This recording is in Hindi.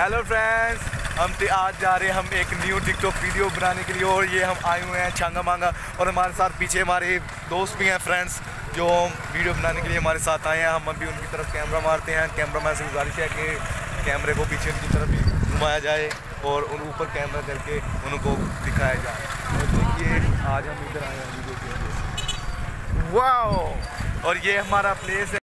हेलो फ्रेंड्स हम तो आज जा रहे हैं हम एक न्यू टिकटॉक वीडियो बनाने के लिए और ये हम आए हुए हैं छांगा मांगा और हमारे साथ पीछे हमारे दोस्त भी हैं फ्रेंड्स जो वीडियो बनाने के लिए हमारे साथ आए हैं। हम अभी उनकी तरफ़ कैमरा मारते हैं। कैमरा मैन से गुजारिश है कि कैमरे को पीछे उनकी तरफ़ भी घुमाया जाए और उन ऊपर कैमरा करके उनको दिखाया जाए। और देखिए आज हम इधर आए हैं वीडियो के लिए। वाह और ये हमारा प्लेस है।